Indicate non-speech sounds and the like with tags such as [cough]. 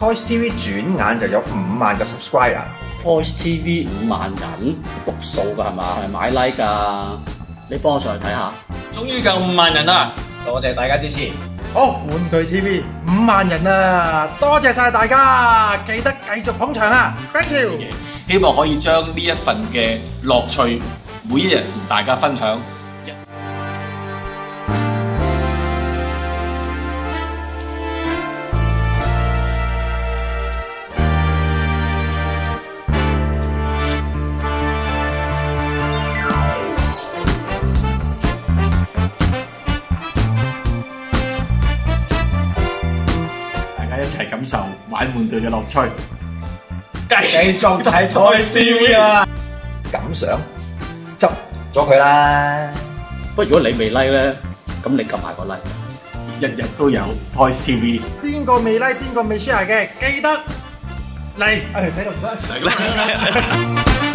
Toys TV 轉眼就有五萬個 subscriber。Toys TV 五萬人讀數㗎係嘛？係咪買 like 㗎？你幫我上去睇下。終於夠五萬人啦！多謝大家支持。好，玩具 TV 五萬人啊！多謝晒大家，記得繼續捧場啊！Thank you。希望可以將呢一份嘅樂趣，每一日同大家分享。齊感受玩玩具嘅樂趣。繼續睇 [laughs] Toys TV 啊！感想執咗佢啦。不過如果你未 like 咧，咁你撳埋個 like。日日都有 Toys TV。邊個未 like 邊個未 share 嘅，記得嚟。誒，睇到唔得。嚟啦！